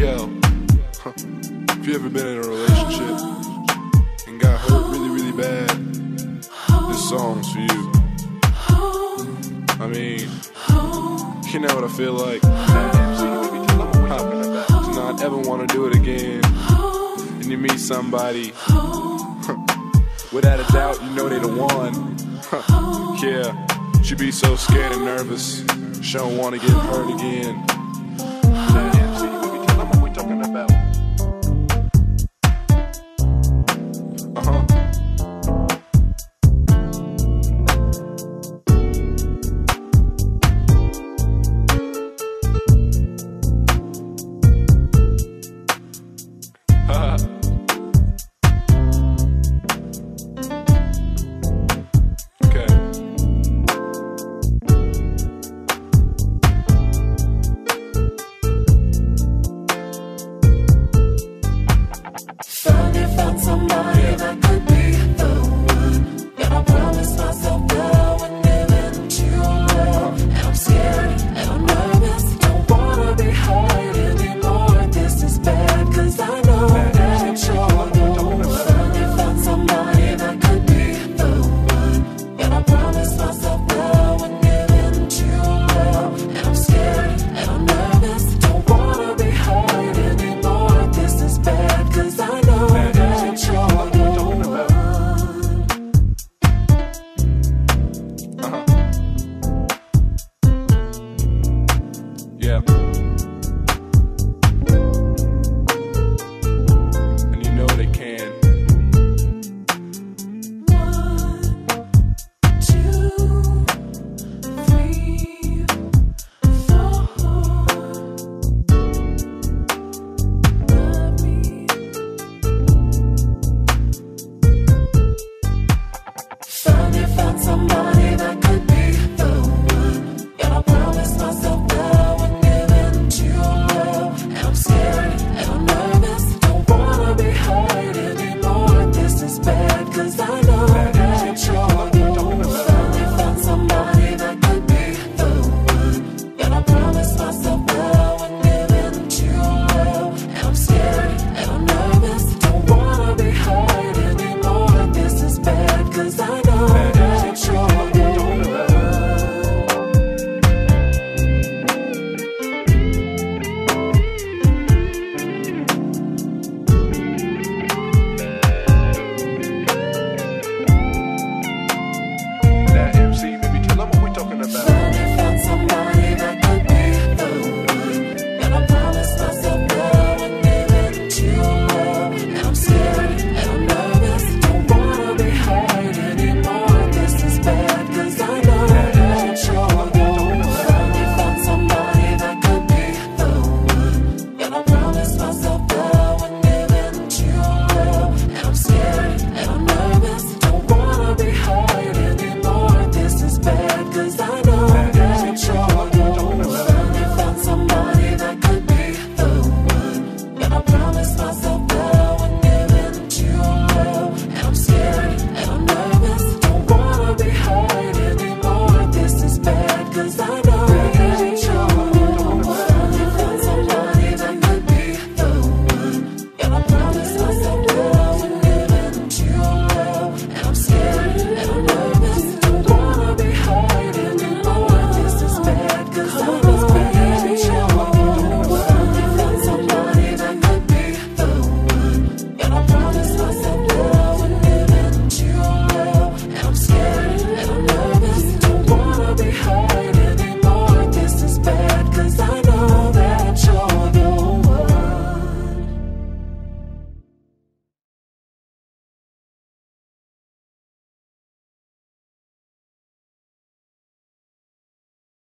Yo, huh. if you ever been in a relationship and got hurt really, really bad, this song's for you. I mean, you know what I feel like. To not ever want to do it again. And you meet somebody, without a doubt, you know they the one. Yeah, she be so scared and nervous. She don't want to get hurt again. Talking about? Cause I